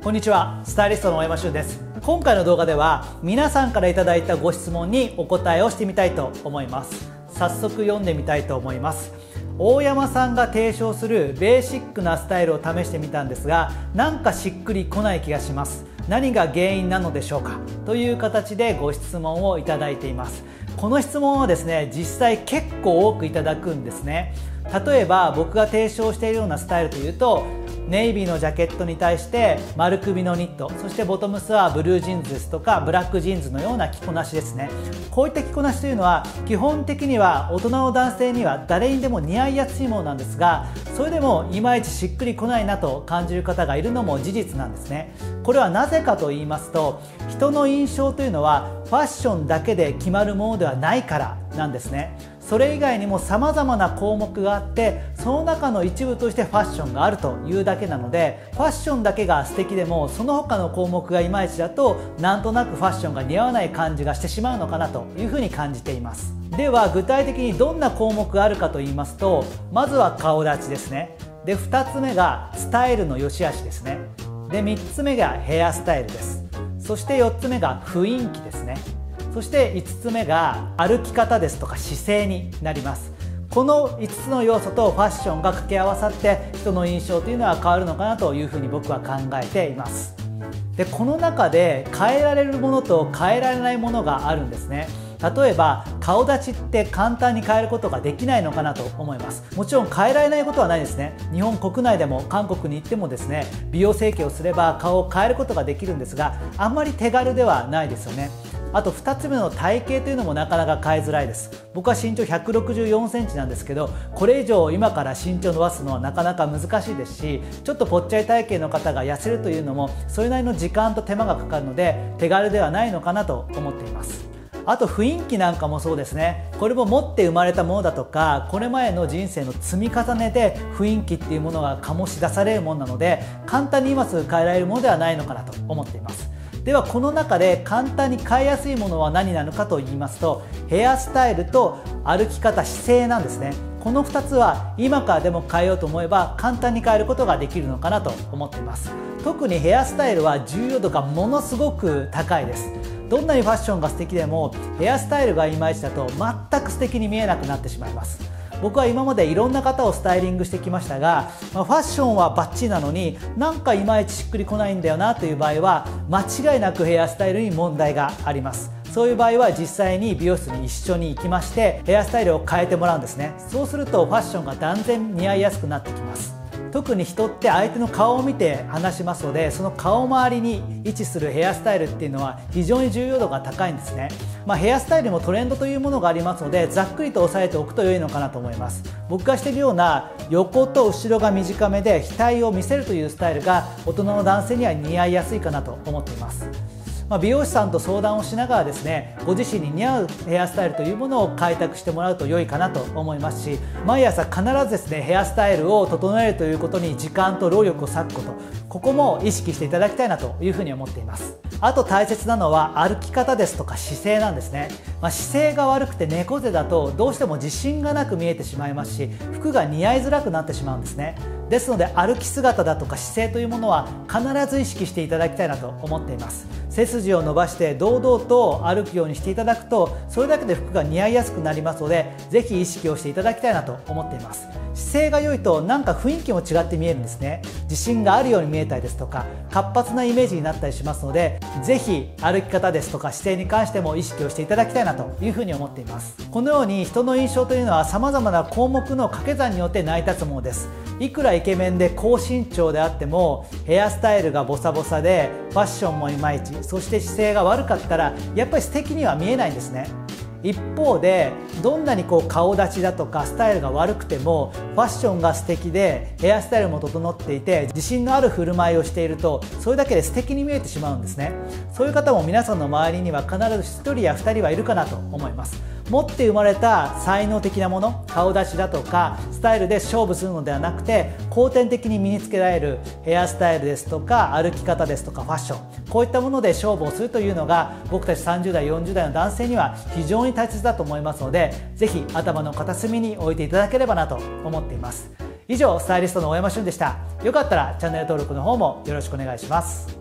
こんにちは。スタイリストの大山俊です。今回の動画では皆さんから頂いたご質問にお答えをしてみたいと思います。早速読んでみたいと思います。大山さんが提唱するベーシックなスタイルを試してみたんですがなんかしっくりこない気がします。何が原因なのでしょうか？という形でご質問をいただいています。この質問はですね実際結構多くいただくんですね。例えば僕が提唱しているようなスタイルというとネイビーのジャケットに対して丸首のニットそしてボトムスはブルージーンズですとかブラックジーンズのような着こなしですね。こういった着こなしというのは基本的には大人の男性には誰にでも似合いやすいものなんですがそれでもいまいちしっくりこないなと感じる方がいるのも事実なんですね。これはなぜかと言いますと人の印象というのはファッションだけで決まるものではないからなんですね。それ以外にも様々な項目があってその中の一部としてファッションがあるというだけなのでファッションだけが素敵でもその他の項目がいまいちだとなんとなくファッションが似合わない感じがしてしまうのかなというふうに感じています。では具体的にどんな項目があるかと言いますとまずは顔立ちですね。で2つ目がスタイルの良し悪しですね。で3つ目がヘアスタイルです。そして4つ目が雰囲気ですね。そして5つ目が歩き方ですとか姿勢になります。この5つの要素とファッションが掛け合わさって人の印象というのは変わるのかなというふうに僕は考えています。でこの中で変えられるものと変えられないものがあるんですね。例えば顔立ちって簡単に変えることができないのかなと思います。もちろん変えられないことはないですね。日本国内でも韓国に行ってもですね美容整形をすれば顔を変えることができるんですがあんまり手軽ではないですよね。あと2つ目の体型というのもなかなか変えづらいです。僕は身長164センチなんですけどこれ以上今から身長伸ばすのはなかなか難しいですしちょっとぽっちゃり体型の方が痩せるというのもそれなりの時間と手間がかかるので手軽ではないのかなと思っています。あと雰囲気なんかもそうですね。これも持って生まれたものだとかこれまでの人生の積み重ねで雰囲気っていうものが醸し出されるものなので簡単に今すぐ変えられるものではないのかなと思っています。ではこの中で簡単に変えやすいものは何なのかと言いますとヘアスタイルと歩き方姿勢なんですね。この2つは今からでも変えようと思えば簡単に変えることができるのかなと思っています。特にヘアスタイルは重要度がものすごく高いです。どんなにファッションが素敵でもヘアスタイルがいまいちだと全く素敵に見えなくなってしまいます。僕は今までいろんな方をスタイリングしてきましたが、まあ、ファッションはバッチリなのになんかいまいちしっくりこないんだよなという場合は間違いなくヘアスタイルに問題があります。そういう場合は実際に美容室に一緒に行きましてヘアスタイルを変えてもらうんですね。そうするとファッションが断然似合いやすくなってきます。特に人って相手の顔を見て話しますのでその顔周りに位置するヘアスタイルっていうのは非常に重要度が高いんですね、まあ、ヘアスタイルもトレンドというものがありますのでざっくりと押さえておくと良いのかなと思います。僕がしているような横と後ろが短めで額を見せるというスタイルが大人の男性には似合いやすいかなと思っています。まあ、美容師さんと相談をしながらですねご自身に似合うヘアスタイルというものを開拓してもらうと良いかなと思いますし毎朝必ずですねヘアスタイルを整えるということに時間と労力を割くことここも意識していただきたいなというふうに思っています。あと大切なのは歩き方ですとか姿勢なんですね、まあ、姿勢が悪くて猫背だとどうしても自信がなく見えてしまいますし服が似合いづらくなってしまうんですね。ですので歩き姿だとか姿勢というものは必ず意識していただきたいなと思っています。背筋を伸ばして堂々と歩くようにしていただくとそれだけで服が似合いやすくなりますのでぜひ意識をしていただきたいなと思っています。姿勢が良いとなんか雰囲気も違って見えるんですね。自信があるように見えたりですとか活発なイメージになったりしますのでぜひ歩き方ですとか姿勢に関しても意識をしていただきたいなというふうに思っています。このように人の印象というのは様々な項目の掛け算によって成り立つものです。いくらイケメンで高身長であってもヘアスタイルがボサボサでファッションもいまいちそして姿勢が悪かったらやっぱり素敵には見えないんですね。一方でどんなにこう顔立ちだとかスタイルが悪くてもファッションが素敵でヘアスタイルも整っていて自信のある振る舞いをしているとそれだけで素敵に見えてしまうんですね。そういう方も皆さんの周りには必ず1人や2人はいるかなと思います。持って生まれた才能的なもの顔立ちだとかスタイルで勝負するのではなくて後天的に身につけられるヘアスタイルですとか歩き方ですとかファッション。こういったもので勝負をするというのが僕たち30代40代の男性には非常に大切だと思いますのでぜひ頭の片隅に置いていただければなと思っています。以上スタイリストの大山俊でした。よかったらチャンネル登録の方もよろしくお願いします。